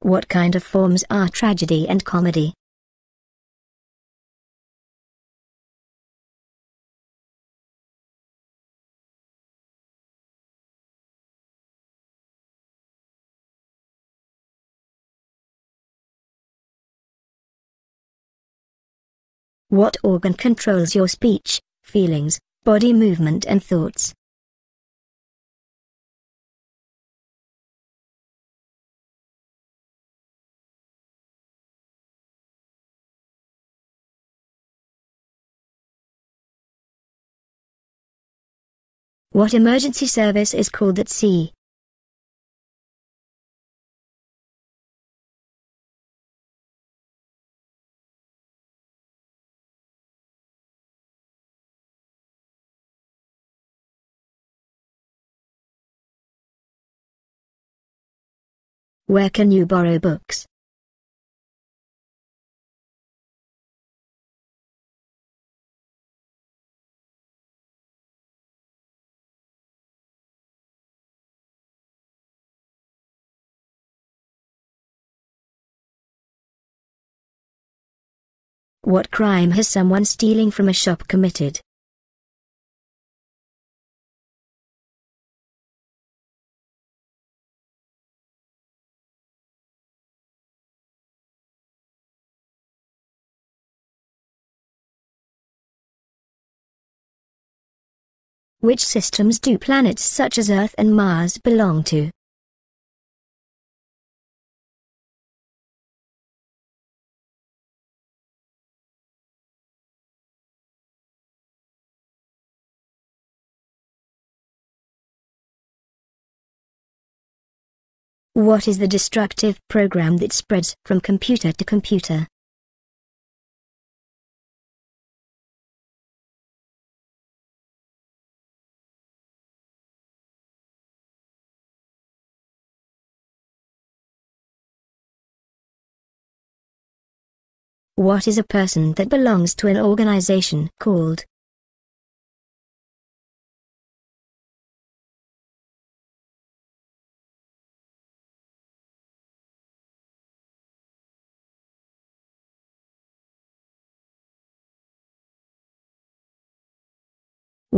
What kind of forms are tragedy and comedy? What organ controls your speech, feelings, body movement and thoughts? What emergency service is called at sea? Where can you borrow books? What crime has someone stealing from a shop committed? Which systems do planets such as Earth and Mars belong to? What is the destructive program that spreads from computer to computer? What is a person that belongs to an organization called?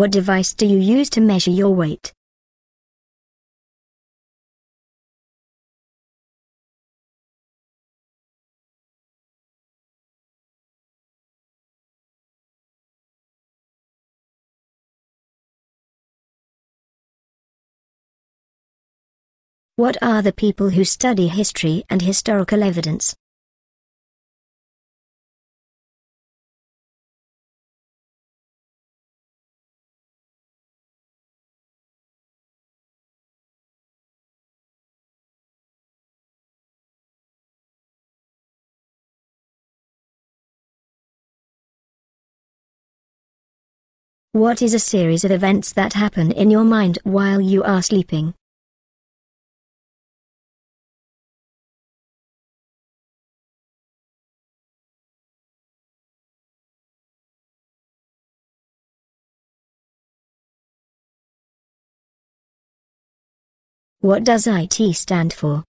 What device do you use to measure your weight? What are the people who study history and historical evidence? What is a series of events that happen in your mind while you are sleeping? What does IT stand for?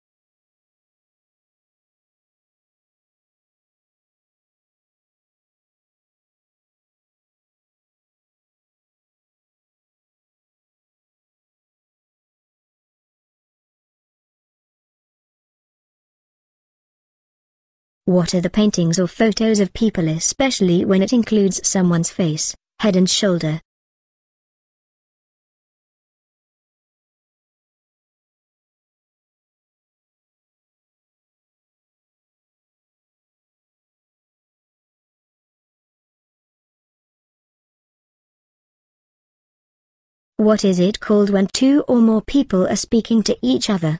What are the paintings or photos of people especially when it includes someone's face, head and shoulder? What is it called when two or more people are speaking to each other?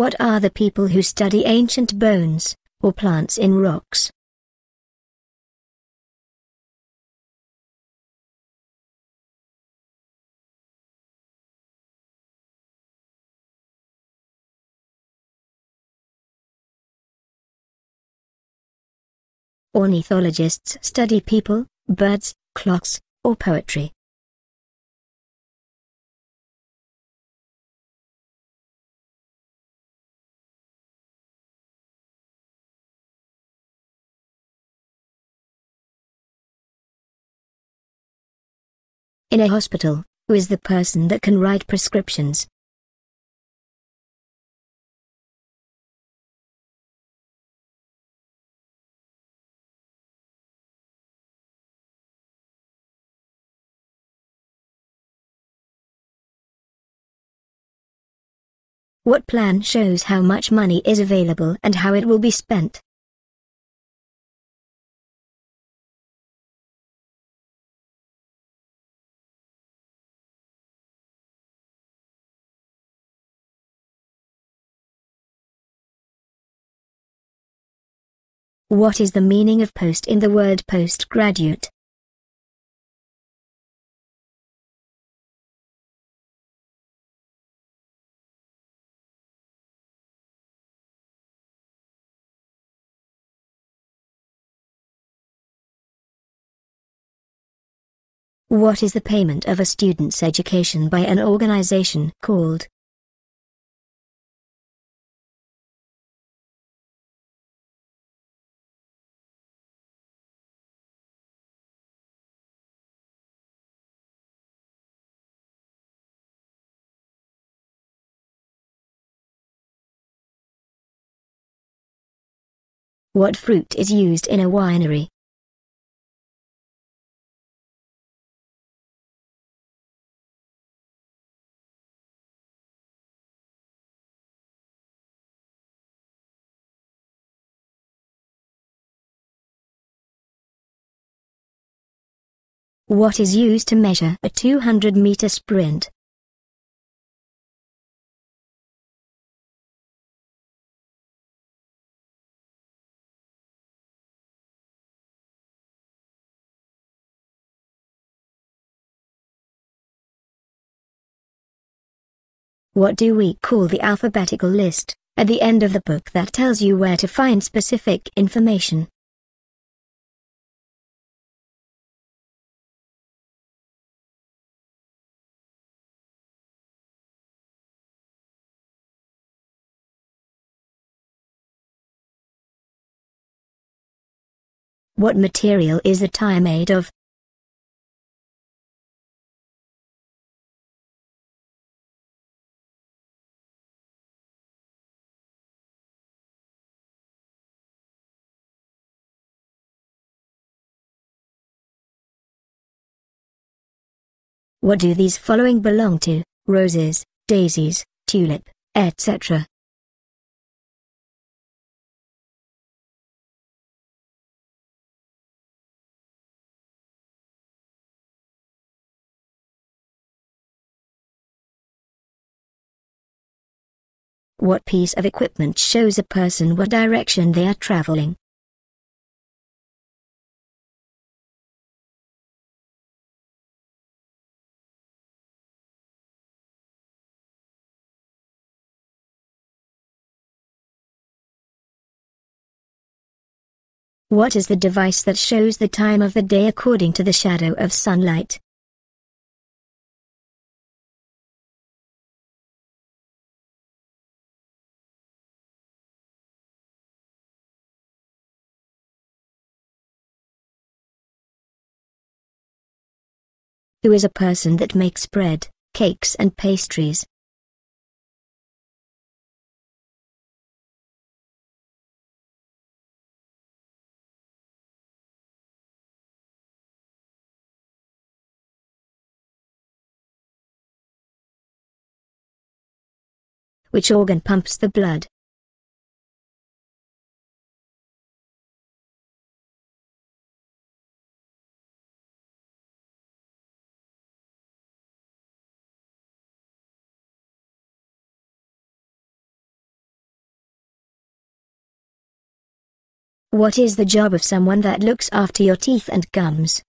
What are the people who study ancient bones, or plants in rocks? Ornithologists study people, birds, clocks, or poetry. In a hospital, who is the person that can write prescriptions? What plan shows how much money is available and how it will be spent? What is the meaning of post in the word postgraduate? What is the payment of a student's education by an organization called? What fruit is used in a winery? What is used to measure a 200 meter sprint? What do we call the alphabetical list, at the end of the book that tells you where to find specific information? What material is a tire made of? What do these following belong to? Roses, daisies, tulip, etc. What piece of equipment shows a person what direction they are traveling? What is the device that shows the time of the day according to the shadow of sunlight? Who is a person that makes bread, cakes and pastries? Which organ pumps the blood? What is the job of someone that looks after your teeth and gums?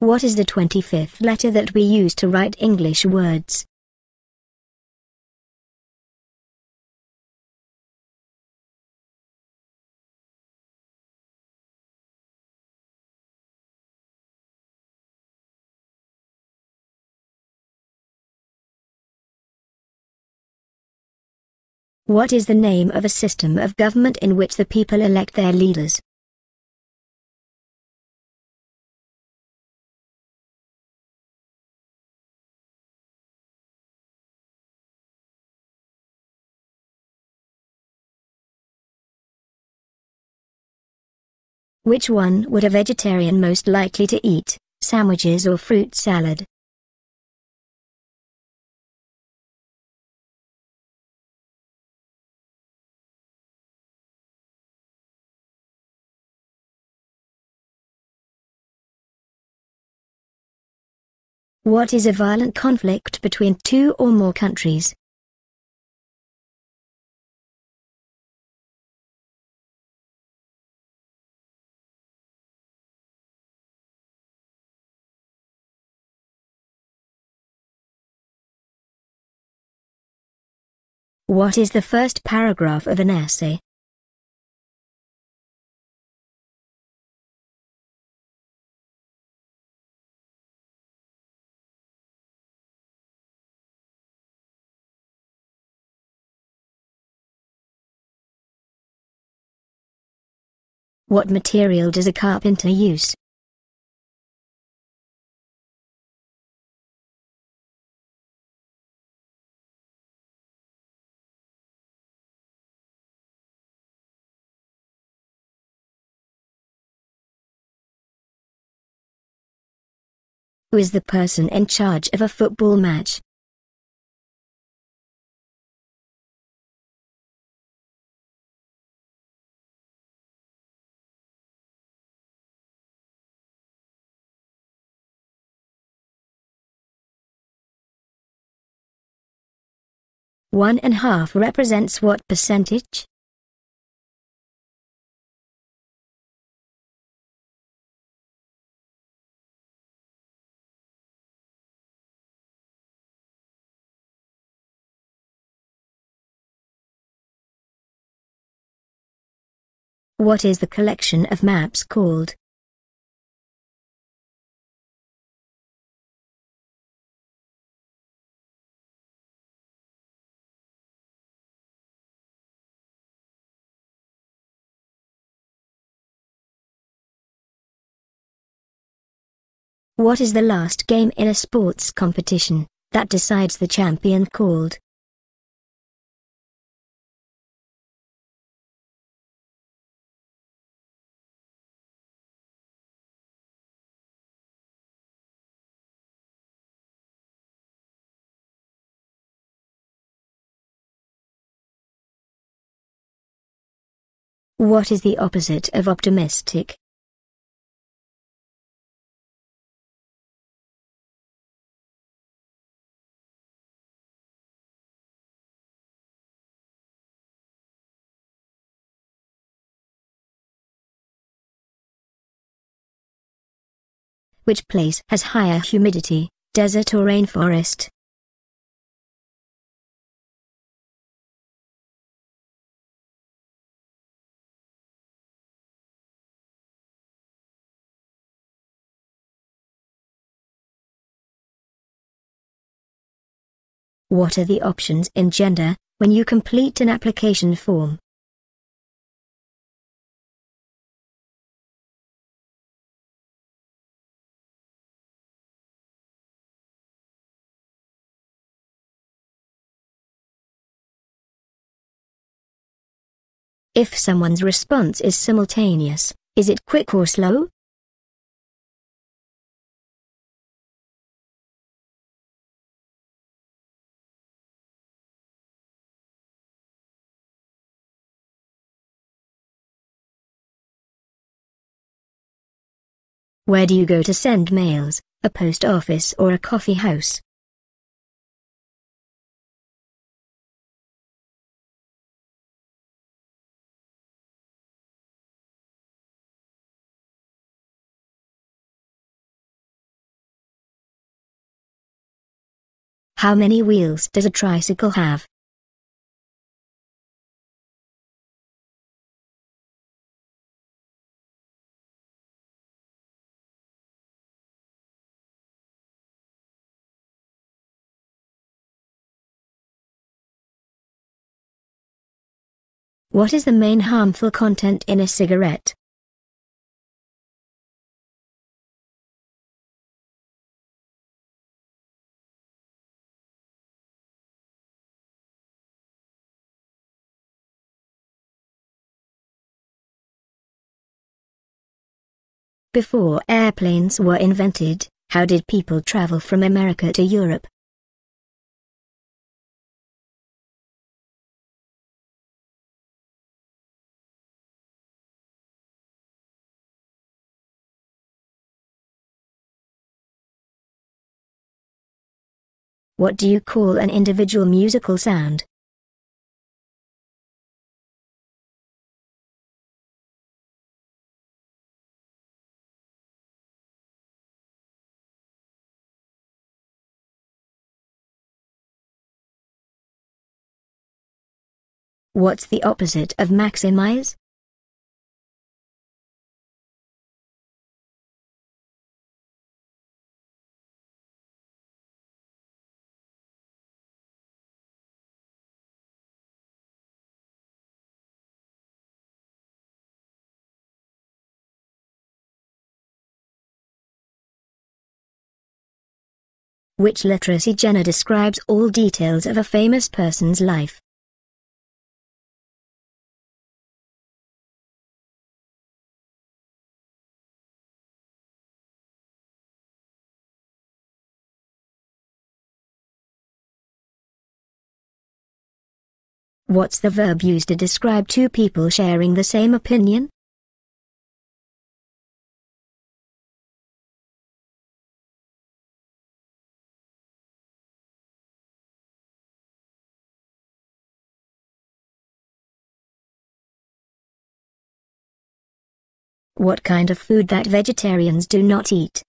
What is the 25th letter that we use to write English words? What is the name of a system of government in which the people elect their leaders? Which one would a vegetarian most likely to eat, sandwiches or fruit salad? What is a violent conflict between two or more countries? What is the first paragraph of an essay? What material does a carpenter use? Who is the person in charge of a football match? One and half represents what percentage? What is the collection of maps called? What is the last game in a sports competition that decides the champion called? What is the opposite of optimistic? Which place has higher humidity, desert or rainforest? What are the options in gender when you complete an application form? If someone's response is simultaneous, is it quick or slow? Where do you go to send mails, a post office or a coffee house? How many wheels does a tricycle have? What is the main harmful content in a cigarette? Before airplanes were invented, how did people travel from America to Europe? What do you call an individual musical sound? What's the opposite of maximize? Which literacy genre describes all details of a famous person's life? What's the verb used to describe two people sharing the same opinion? What kind of food that vegetarians do not eat?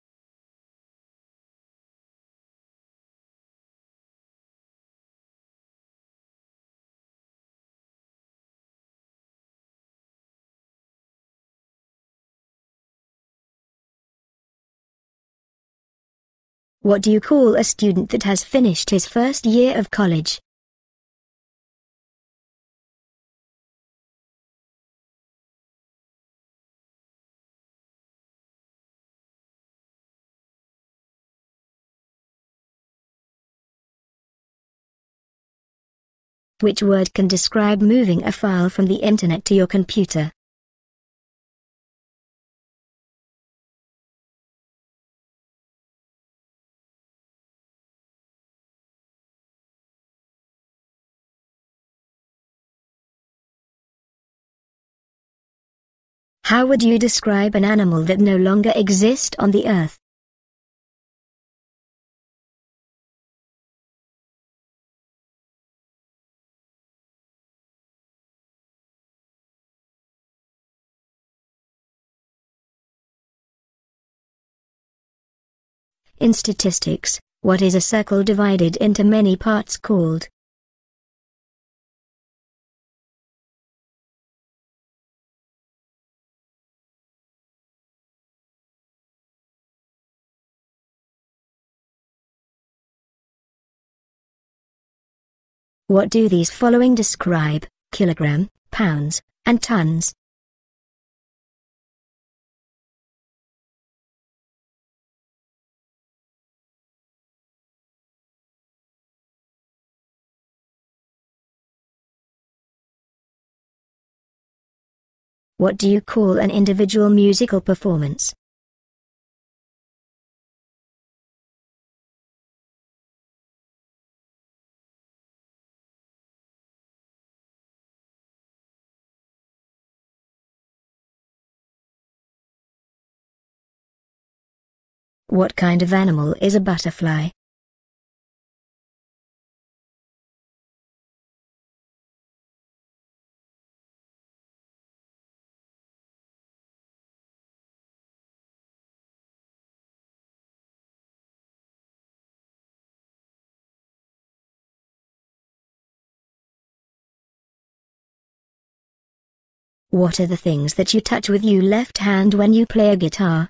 What do you call a student that has finished his first year of college? Which word can describe moving a file from the internet to your computer? How would you describe an animal that no longer exists on the earth? In statistics, what is a circle divided into many parts called? What do these following describe? Kilogram, pounds, and tons. What do you call an individual musical performance? What kind of animal is a butterfly? What are the things that you touch with your left hand when you play a guitar?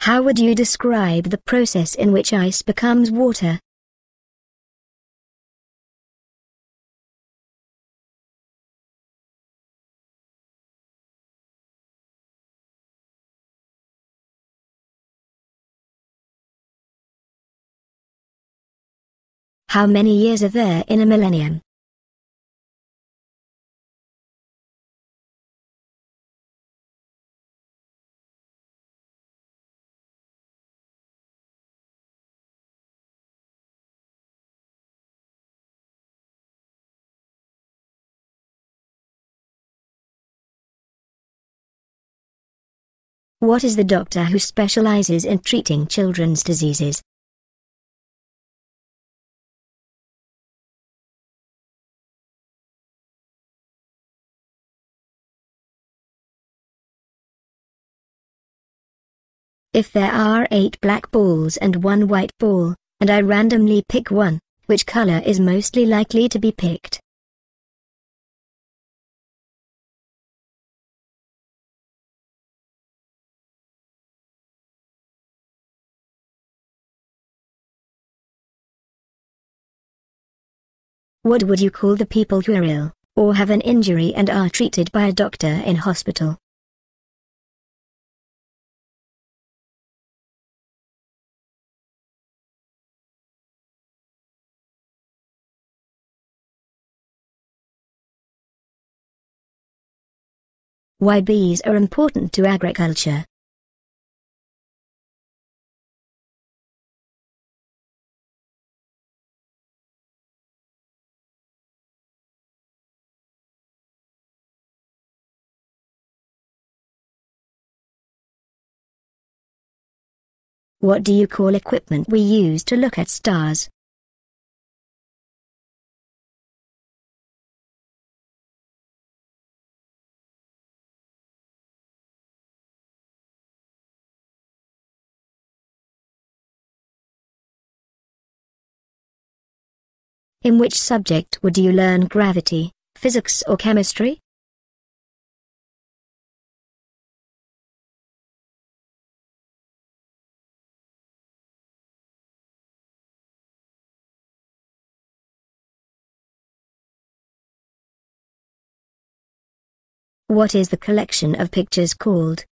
How would you describe the process in which ice becomes water? How many years are there in a millennium? What is the doctor who specializes in treating children's diseases? If there are eight black balls and one white ball, and I randomly pick one, which color is mostly likely to be picked? What would you call the people who are ill, or have an injury and are treated by a doctor in hospital? Why bees are important to agriculture. What do you call equipment we use to look at stars? In which subject would you learn gravity, physics or chemistry? What is the collection of pictures called?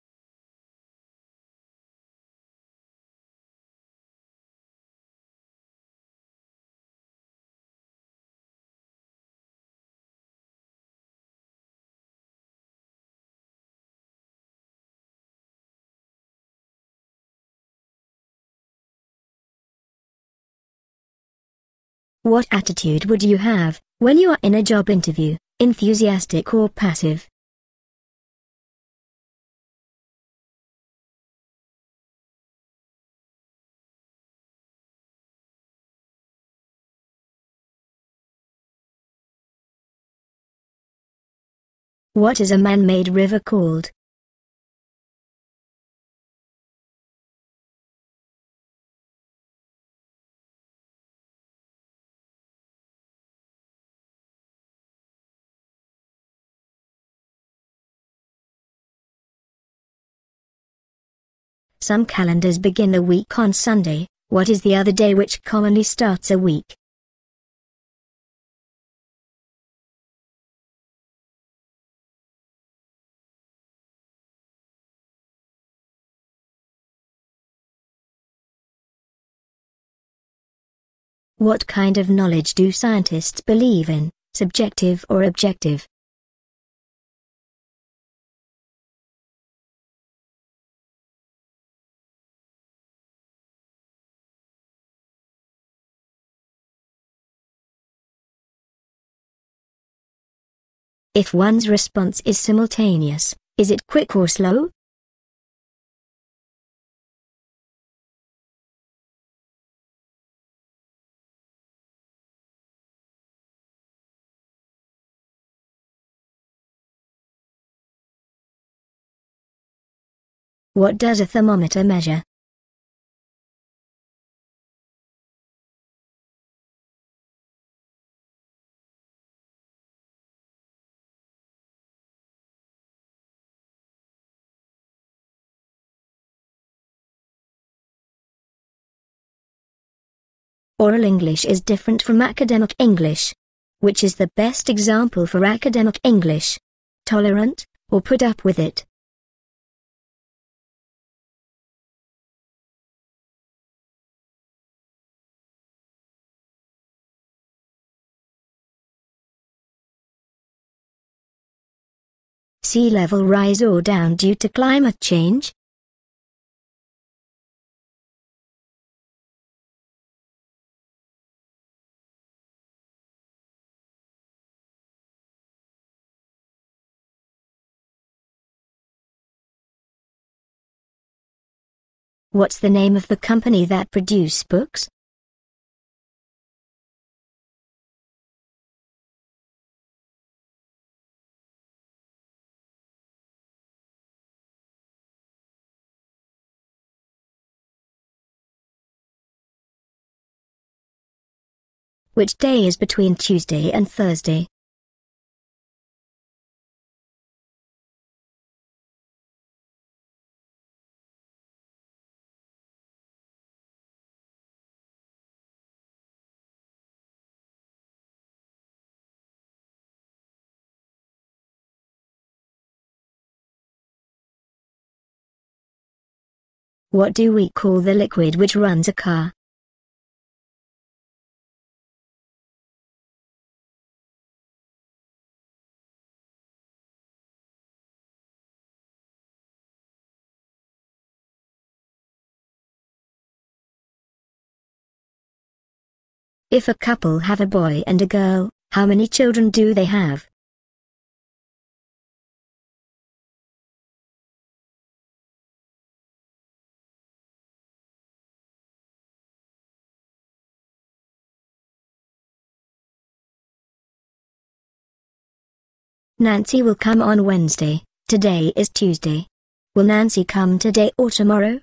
What attitude would you have when you are in a job interview, enthusiastic or passive? What is a man-made river called? Some calendars begin a week on Sunday, what is the other day which commonly starts a week? What kind of knowledge do scientists believe in, subjective or objective? If one's response is simultaneous, is it quick or slow? What does a thermometer measure? Oral English is different from academic English. Which is the best example for academic English? Tolerant, or put up with it? Sea level rise or down due to climate change? What's the name of the company that produce books? Which day is between Tuesday and Thursday? What do we call the liquid which runs a car? If a couple have a boy and a girl, how many children do they have? Nancy will come on Wednesday, today is Tuesday. Will Nancy come today or tomorrow?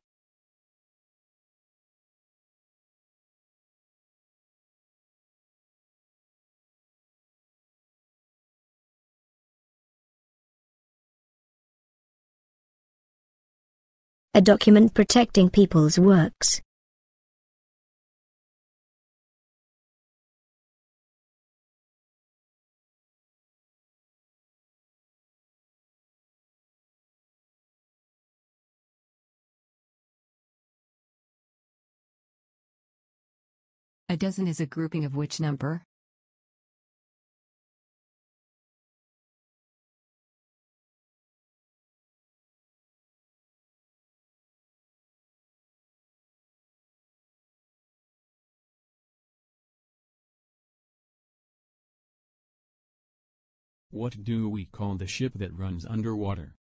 A document protecting people's works. A dozen is a grouping of which number? What do we call the ship that runs underwater?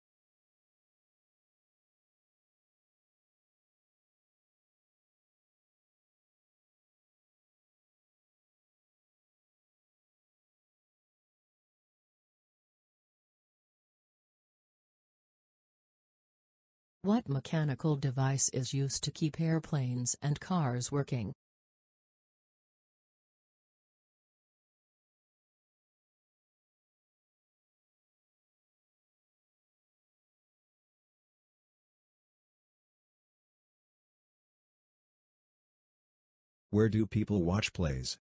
What mechanical device is used to keep airplanes and cars working? Where do people watch plays?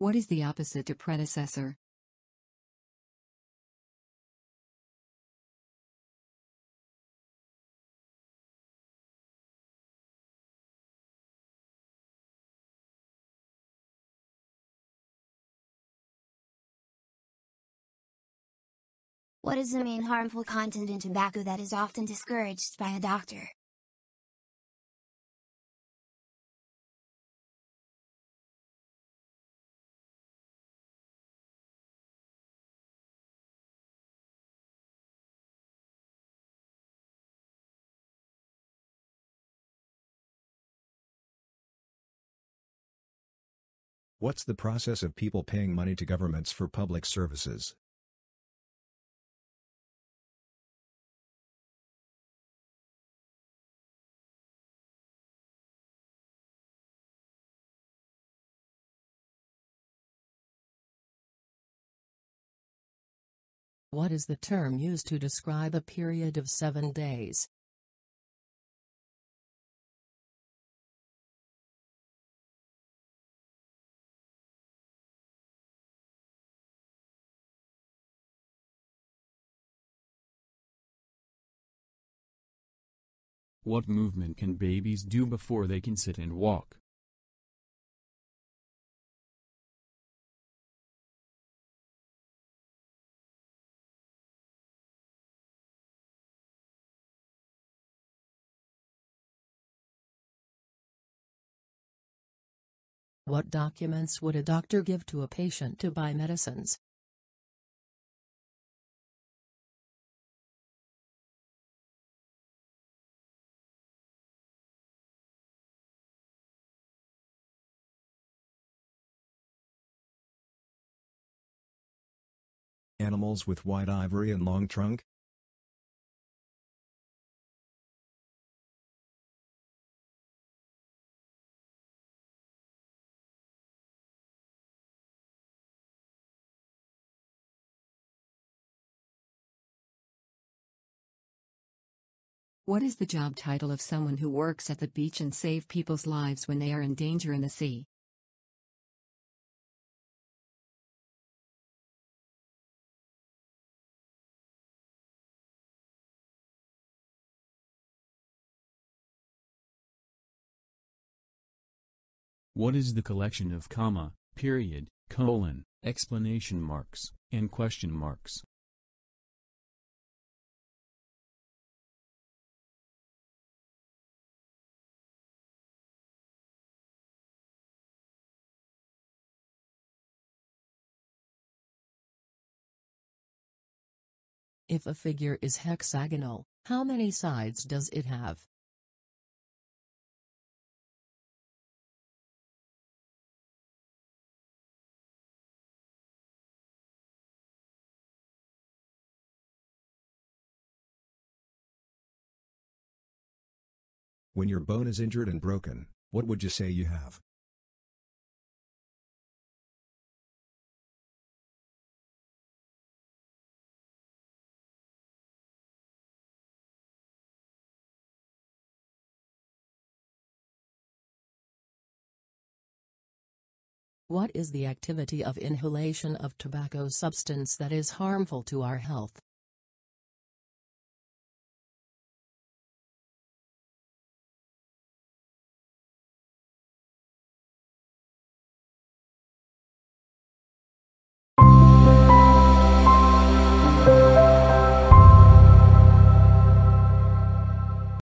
What is the opposite to predecessor? What is the main harmful content in tobacco that is often discouraged by a doctor? What's the process of people paying money to governments for public services? What is the term used to describe a period of seven days? What movement can babies do before they can sit and walk? What documents would a doctor give to a patient to buy medicines? Animals with white ivory and long trunk? What is the job title of someone who works at the beach and save people's lives when they are in danger in the sea? What is the collection of comma, period, colon, explanation marks, and question marks? If a figure is hexagonal, how many sides does it have? When your bone is injured and broken, what would you say you have? What is the activity of inhalation of tobacco substance that is harmful to our health?